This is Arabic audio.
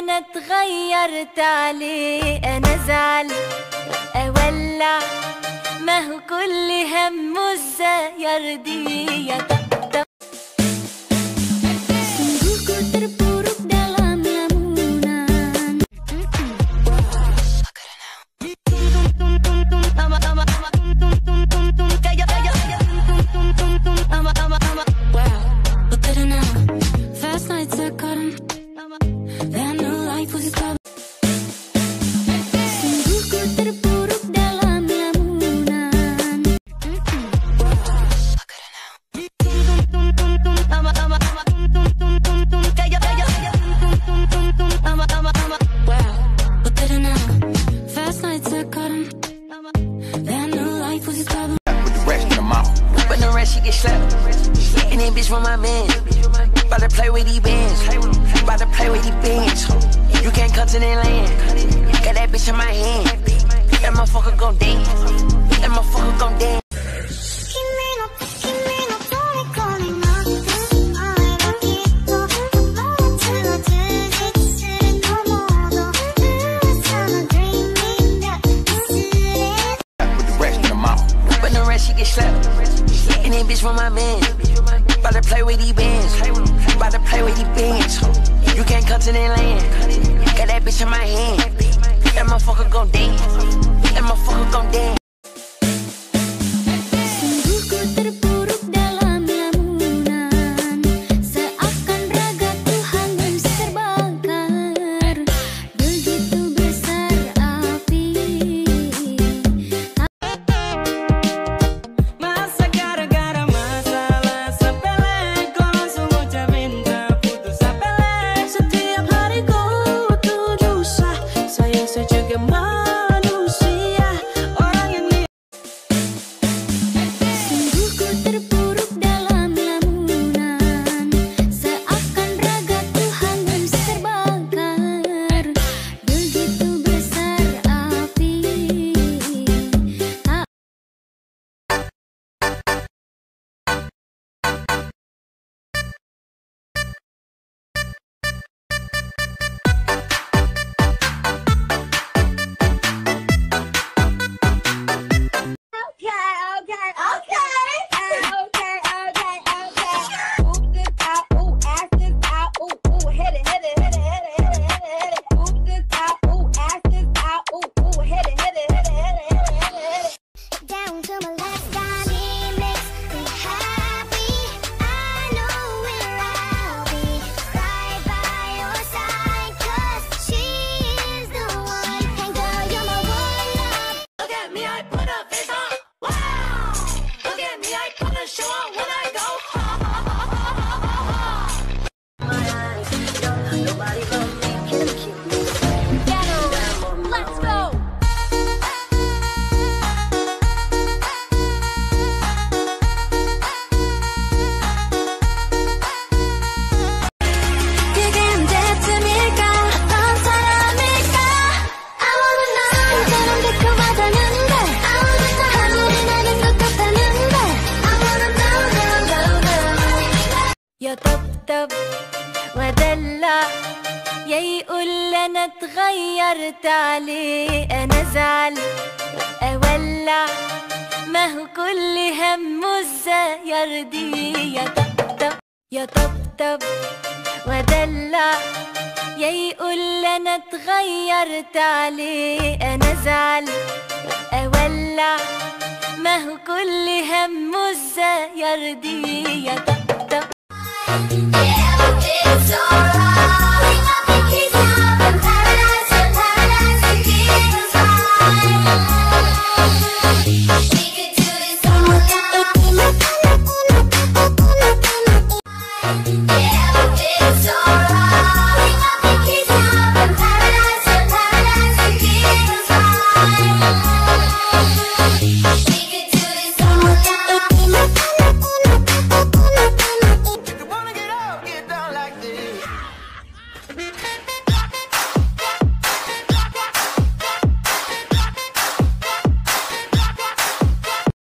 أنا اتغيرت عليه أنا ازعل أولع. ما هو كل همه الزاير دي يطلع bitch in my hand. That motherfucker gon' dance. That motherfucker gon' dance. She get slapped, and that bitch from my man. gon' dance. me, I put up. كذب ودلع يا يقول أنا اتغيرت عليه أنا زعل أولع. ما هو كل همه إزاي يرضيه يا طبطب يا طبطب. ودلع يا يقول أنا اتغيرت عليه أنا زعل أولع. ما هو كل همه إزاي يرضيه يا طبطب. Yeah, it's alright.